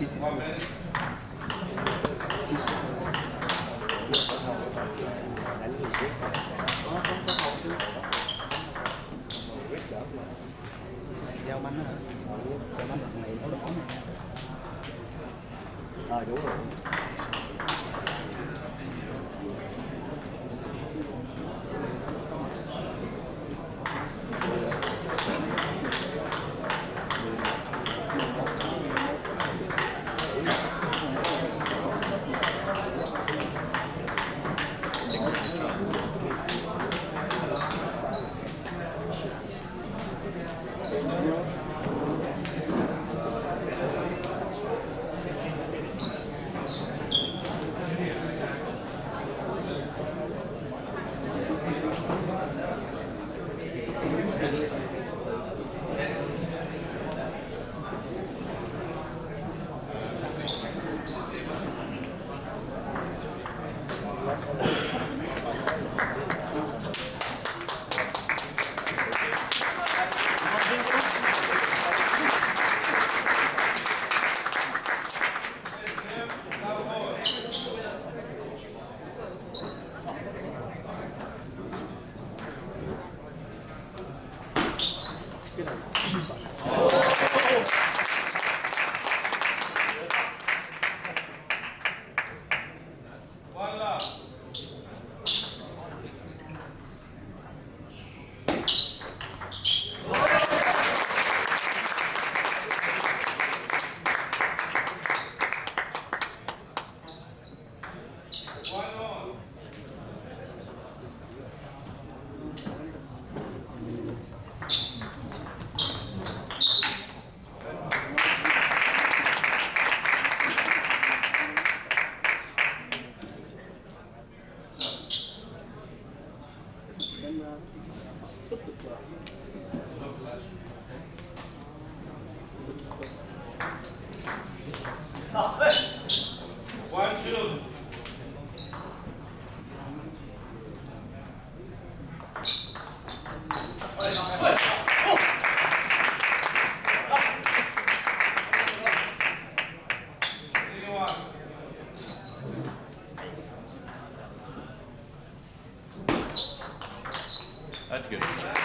giao bánh hả? Giao bánh này nó đỏ. Rồi đúng rồi. One love. One One, two. That's good.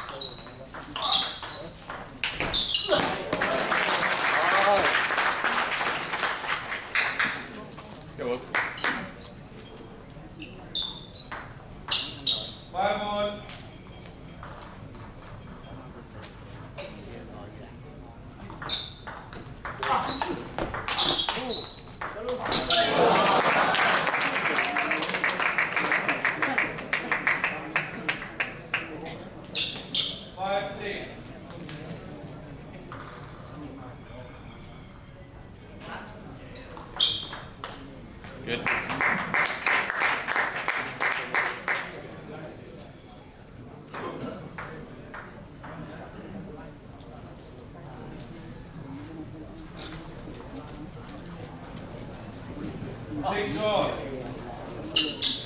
Let's go. Good. Six on.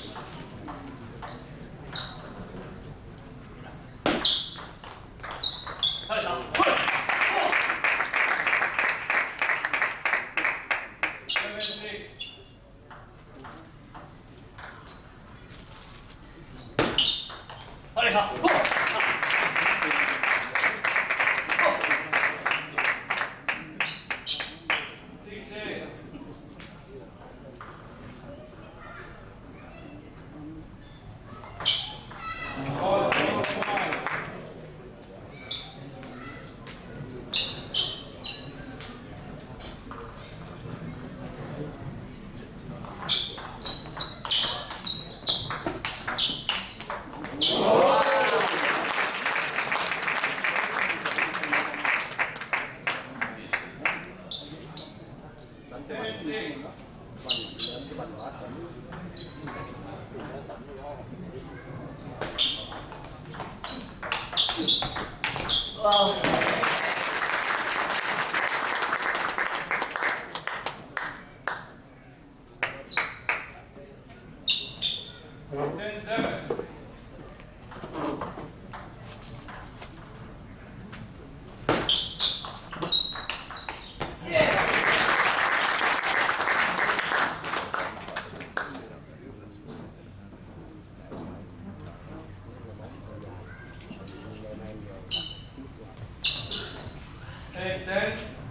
Ball is one. Ten six. Ten seven. Ten ten.